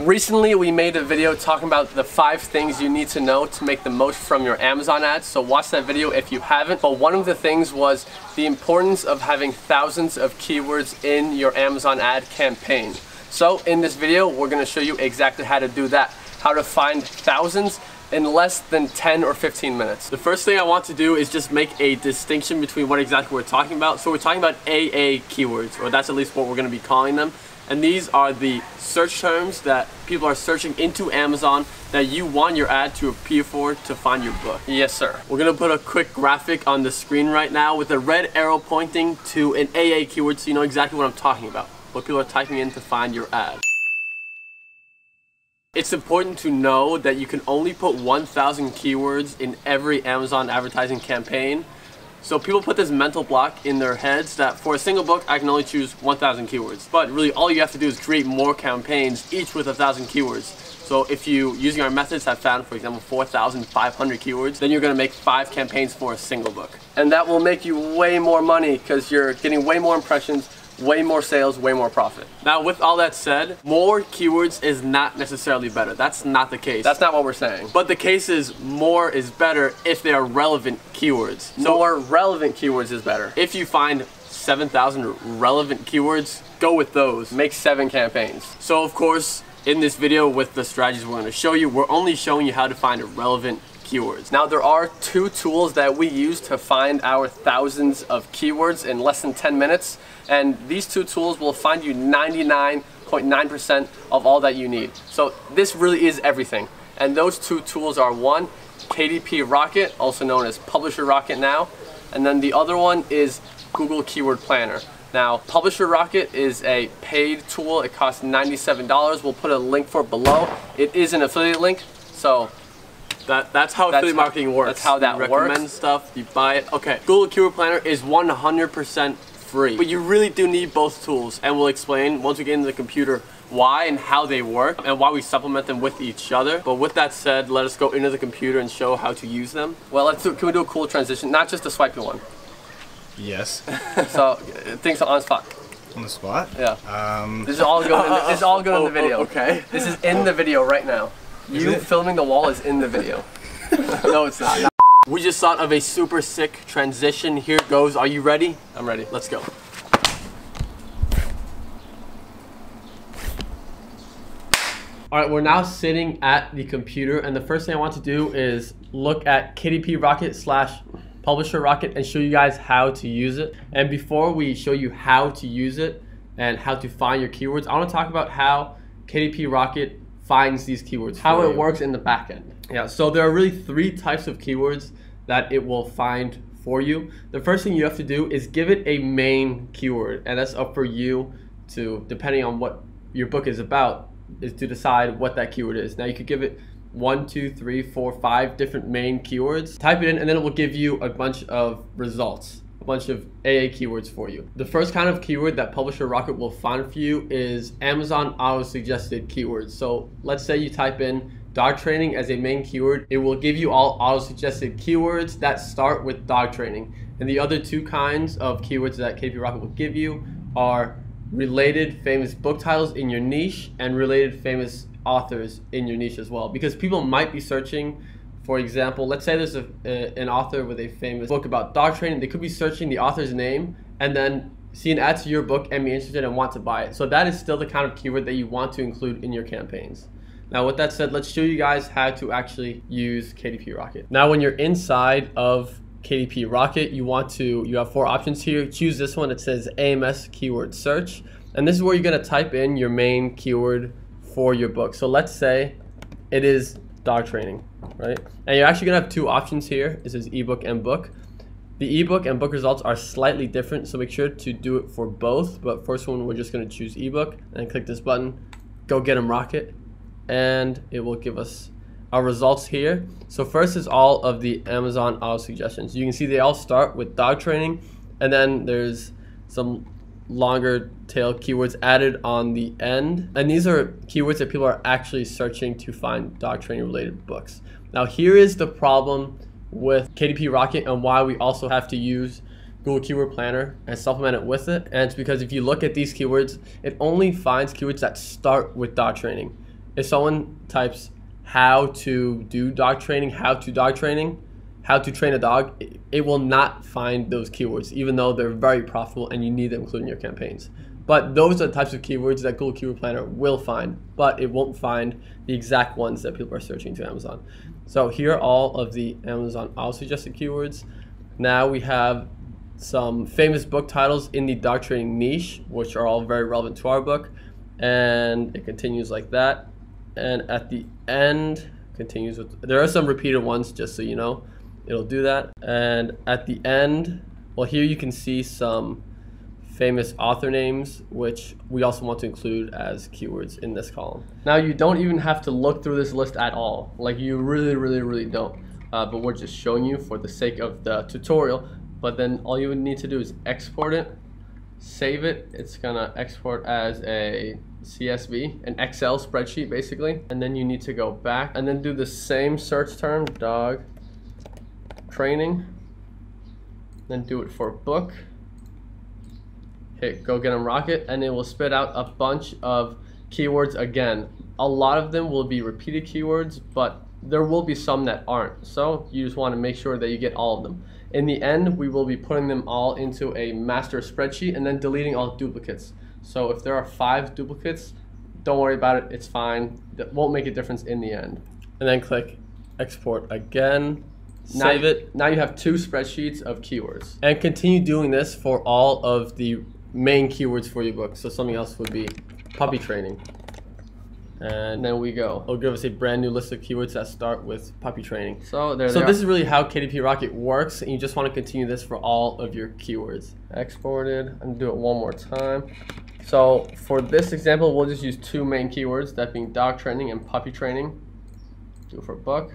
Recently, we made a video talking about the five things you need to know to make the most from your Amazon ads. So watch that video if you haven't. But one of the things was the importance of having thousands of keywords in your Amazon ad campaign. So in this video, we're gonna show you exactly how to do that. How to find thousands in less than 10 or 15 minutes. The first thing I want to do is just make a distinction between what exactly we're talking about. So we're talking about AA keywords, or that's at least what we're gonna be calling them. And these are the search terms that people are searching into Amazon that you want your ad to appear for to find your book. Yes, sir. We're gonna put a quick graphic on the screen right now with a red arrow pointing to an AA keyword so you know exactly what I'm talking about. What people are typing in to find your ad. It's important to know that you can only put 1,000 keywords in every Amazon advertising campaign so people put this mental block in their heads that for a single book, I can only choose 1,000 keywords. But really all you have to do is create more campaigns, each with 1,000 keywords. So if you, using our methods, have found, for example, 4,500 keywords, then you're gonna make five campaigns for a single book. And that will make you way more money because you're getting way more impressions, way more sales, way more profit. Now with all that said, more keywords is not necessarily better. That's not the case. That's not what we're saying. But the case is more is better if they are relevant keywords. So more relevant keywords is better. If you find 7,000 relevant keywords, go with those. Make seven campaigns. So of course, in this video with the strategies we're going to show you, we're only showing you how to find a relevant keywords. Now there are two tools that we use to find our thousands of keywords in less than 10 minutes and these two tools will find you 99.9% of all that you need. So this really is everything and those two tools are one, KDP Rocket, also known as Publisher Rocket now, and then the other one is Google Keyword Planner. Now, Publisher Rocket is a paid tool. It costs $97. We'll put a link for it below. It is an affiliate link, so that, that's how that's affiliate how, marketing works. That's how that you recommend works. stuff, you buy it. Okay, Google Keyword Planner is 100% free. But you really do need both tools, and we'll explain once we get into the computer why and how they work and why we supplement them with each other. But with that said, let us go into the computer and show how to use them. Well, let's do, can we do a cool transition? Not just a swiping one. Yes. so, things on the spot. On the spot? Yeah. Um. This is all going. In the, this is all going in the video. okay. This is in the video right now. You filming the wall is in the video. no, it's not. We just thought of a super sick transition. Here it goes. Are you ready? I'm ready. Let's go. All right, we're now sitting at the computer, and the first thing I want to do is look at KDP Rocket slash Publisher Rocket and show you guys how to use it. And before we show you how to use it and how to find your keywords, I want to talk about how KDP Rocket finds these keywords. How it you. works in the backend. Yeah, so there are really three types of keywords that it will find for you. The first thing you have to do is give it a main keyword, and that's up for you to, depending on what your book is about, is to decide what that keyword is. Now you could give it one, two, three, four, five different main keywords. Type it in, and then it will give you a bunch of results bunch of AA keywords for you. The first kind of keyword that Publisher Rocket will find for you is Amazon auto suggested keywords. So let's say you type in dog training as a main keyword. It will give you all auto suggested keywords that start with dog training. And the other two kinds of keywords that KDP Rocket will give you are related famous book titles in your niche and related famous authors in your niche as well. Because people might be searching for example, let's say there's a, a, an author with a famous book about dog training. They could be searching the author's name and then see an ad to your book and be interested and want to buy it. So that is still the kind of keyword that you want to include in your campaigns. Now with that said, let's show you guys how to actually use KDP Rocket. Now when you're inside of KDP Rocket, you want to, you have four options here. Choose this one. It says AMS keyword search. And this is where you're gonna type in your main keyword for your book. So let's say it is dog training right? And you're actually gonna have two options here. This is ebook and book. The ebook and book results are slightly different, so make sure to do it for both. But first one, we're just gonna choose ebook and click this button, go get them rocket, and it will give us our results here. So first is all of the Amazon auto suggestions. You can see they all start with dog training, and then there's some longer tail keywords added on the end. And these are keywords that people are actually searching to find dog training related books. Now here is the problem with KDP Rocket and why we also have to use Google Keyword Planner and supplement it with it. And it's because if you look at these keywords, it only finds keywords that start with dog training. if someone types how to do dog training, how to dog training, how to train a dog, it, will not find those keywords, even though they're very profitable and you need them included in your campaigns. But those are the types of keywords that Google Keyword Planner will find, but it won't find the exact ones that people are searching to Amazon. So here are all of the Amazon auto suggested keywords. Now we have some famous book titles in the dog training niche, which are all very relevant to our book. And it continues like that. And at the end, continues with, there are some repeated ones, just so you know. It'll do that. And at the end, well, here you can see some famous author names, which we also want to include as keywords in this column. Now you don't even have to look through this list at all. Like you really, really, really don't. Uh, but we're just showing you for the sake of the tutorial. But then all you would need to do is export it, save it. It's gonna export as a CSV, an Excel spreadsheet basically. And then you need to go back and then do the same search term, dog training. Then do it for book. Hit go get them rocket and it will spit out a bunch of keywords again. A lot of them will be repeated keywords but there will be some that aren't. So you just want to make sure that you get all of them. In the end we will be putting them all into a master spreadsheet and then deleting all duplicates. So if there are five duplicates don't worry about it it's fine. It won't make a difference in the end. And then click export again save you- it now you have two spreadsheets of keywords and continue doing this for all of the main keywords for your book so something else would be puppy training and then we go it'll give us a brand new list of keywords that start with puppy training So there so this are. is really how KDP Rocket works, and you just want to continue this for all of your keywords. Exported, and do it one more time. So for this example, we'll just use two main keywords, that being dog training and puppy training. Do it for book,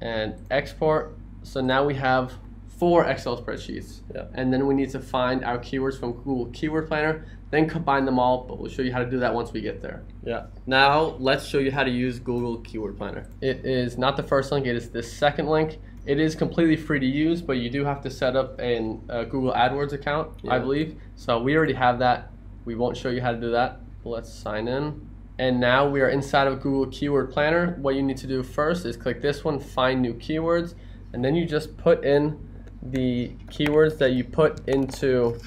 and export. So now we have four Excel spreadsheets, Yeah. and then we need to find our keywords from Google Keyword Planner, then combine them all. But we'll show you how to do that once we get there. Yeah. Now let's show you how to use Google Keyword Planner. It is not the first link, it is the second link. It is completely free to use, but you do have to set up a uh, Google AdWords account, I Yeah. believe. So we already have that. We won't show you how to do that. Let's sign in. And now we are inside of Google Keyword Planner. What you need to do first is click this one, find new keywords, and then you just put in the keywords that you put into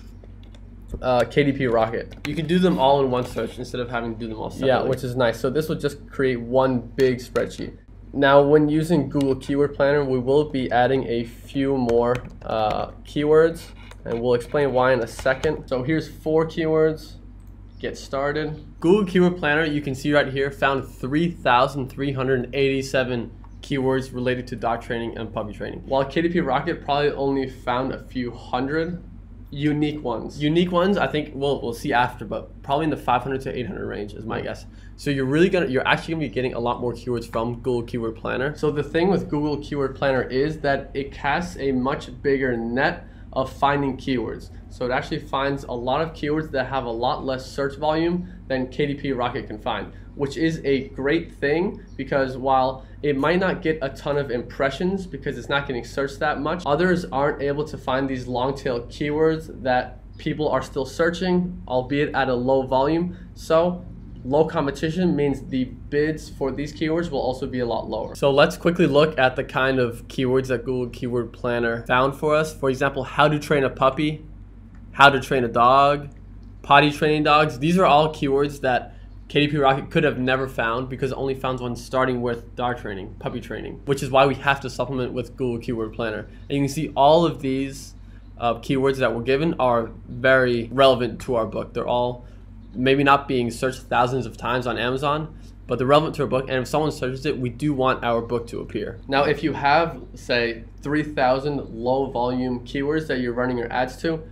uh, KDP Rocket. You can do them all in one search instead of having to do them all separately. Yeah, which is nice. So this will just create one big spreadsheet. Now, when using Google Keyword Planner, we will be adding a few more uh, keywords, and we'll explain why in a second. So here's four keywords. Get started. Google Keyword Planner, you can see right here, found 3,387 keywords related to dog training and puppy training. While KDP Rocket probably only found a few hundred unique ones. Unique ones, I think we'll we'll see after, but probably in the 500 to 800 range is my guess. So you're really gonna you're actually gonna be getting a lot more keywords from Google Keyword Planner. So the thing with Google Keyword Planner is that it casts a much bigger net of finding keywords. So it actually finds a lot of keywords that have a lot less search volume than KDP Rocket can find, which is a great thing because while it might not get a ton of impressions because it's not getting searched that much, others aren't able to find these long tail keywords that people are still searching, albeit at a low volume. So low competition means the bids for these keywords will also be a lot lower. So let's quickly look at the kind of keywords that Google Keyword Planner found for us. For example, how to train a puppy, how to train a dog, potty training dogs. These are all keywords that KDP Rocket could have never found because it only found one starting with dog training, puppy training, which is why we have to supplement with Google Keyword Planner. And you can see all of these uh, keywords that were given are very relevant to our book. They're all maybe not being searched thousands of times on Amazon, but they're relevant to our book. And if someone searches it, we do want our book to appear. Now, if you have, say, 3,000 low volume keywords that you're running your ads to,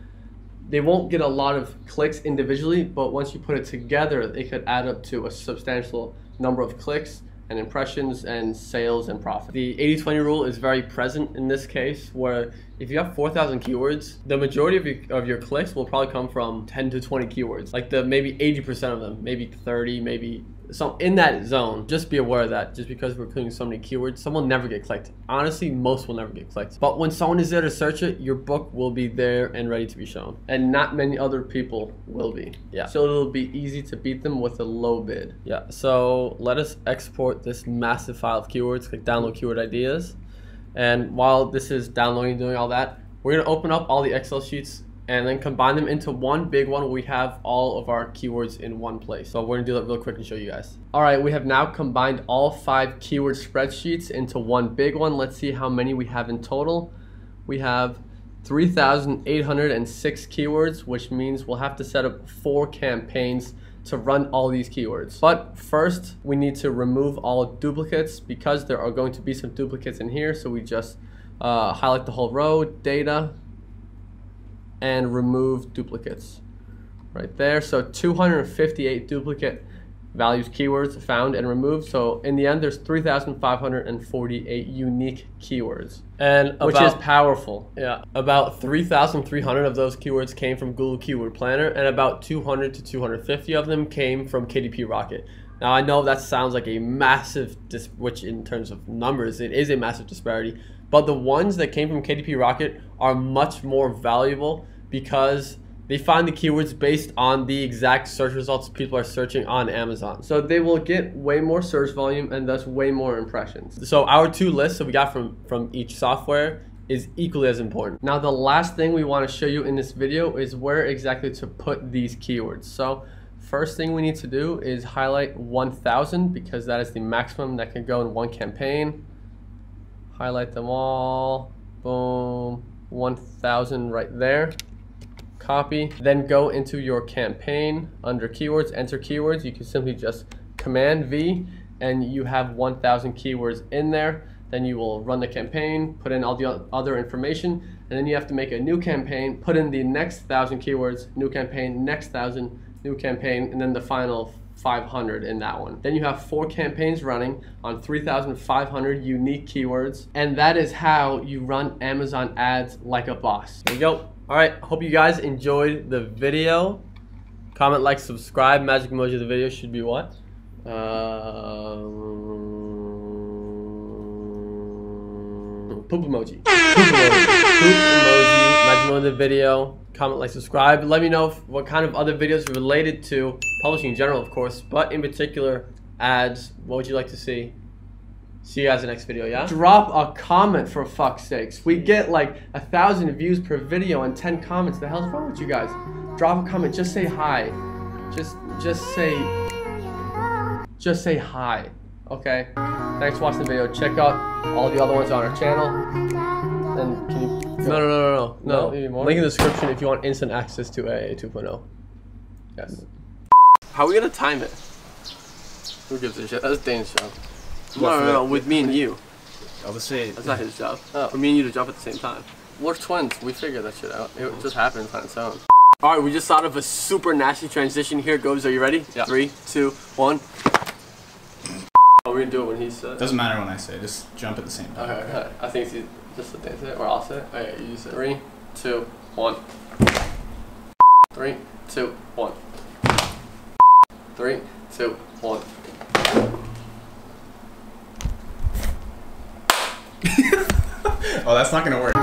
they won't get a lot of clicks individually, but once you put it together, it could add up to a substantial number of clicks and impressions and sales and profit. The 80-20 rule is very present in this case where if you have 4,000 keywords, the majority of your, of your clicks will probably come from 10 to 20 keywords. Like the maybe 80% of them, maybe 30, maybe So in that zone, just be aware of that. Just because we're including so many keywords, some will never get clicked. Honestly, most will never get clicked. But when someone is there to search it, your book will be there and ready to be shown. And not many other people will be. Yeah. So it'll be easy to beat them with a low bid. Yeah. So let us export this massive file of keywords. Click download keyword ideas. And while this is downloading, doing all that, we're gonna open up all the Excel sheets and then combine them into one big one where we have all of our keywords in one place. So we're gonna do that real quick and show you guys. All right, we have now combined all five keyword spreadsheets into one big one. Let's see how many we have in total. We have 3,806 keywords, which means we'll have to set up four campaigns to run all these keywords. But first, we need to remove all duplicates because there are going to be some duplicates in here. So we just uh, highlight the whole row, data, and remove duplicates right there. So 258 duplicate values keywords found and removed. So in the end, there's 3,548 unique keywords, and about, which is powerful. Yeah, about 3,300 of those keywords came from Google Keyword Planner, and about 200 to 250 of them came from KDP Rocket. Now I know that sounds like a massive, dis- which in terms of numbers, it is a massive disparity. But the ones that came from KDP Rocket are much more valuable because they find the keywords based on the exact search results people are searching on Amazon. So they will get way more search volume and thus way more impressions. So our two lists that we got from, from each software is equally as important. Now the last thing we want to show you in this video is where exactly to put these keywords. So first thing we need to do is highlight 1000 because that is the maximum that can go in one campaign. Highlight them all, boom, 1000 right there copy, then go into your campaign under keywords, enter keywords. You can simply just command V and you have 1000 keywords in there. Then you will run the campaign, put in all the other information, and then you have to make a new campaign, put in the next thousand keywords, new campaign, next thousand, new campaign, and then the final 500 in that one. Then you have four campaigns running on 3,500 unique keywords, and that is how you run Amazon ads like a boss. There you go. All right, hope you guys enjoyed the video. Comment, like, subscribe. Magic emoji of the video should be what? Uh, poop emoji. Poop emoji. Poop emoji. Magic emoji of the video. Comment, like, subscribe. Let me know what kind of other videos related to publishing in general, of course, but in particular ads. What would you like to see? See you guys in the next video, yeah? Drop a comment for fuck's sakes. We get like a thousand views per video and 10 comments. The hell's wrong with you guys? Drop a comment, just say hi. Just, just say, just say hi, okay? Thanks for watching the video. Check out all the other ones on our channel. And can you? No, no, no, no, no. no. Link in the description if you want instant access to AA 2.0. Yes. How are we gonna time it? Who gives a shit? That's Dane's job. No, no, no, with me and you. Just That's not his job. Oh. For me and you to jump at the same time. We're twins. We figured that shit out. It just happens on its own. All right, we just thought of a super nasty transition. Here goes. Are you ready? Yeah. Three, two, one. Oh, we're gonna do it when he says. Doesn't matter when I say. Just jump at the same time. Okay. okay. I think it's just the thing it, or I'll say it. Okay, you say it. Three, two, one. Three, two, one. Three, two, one. Oh, that's not gonna work.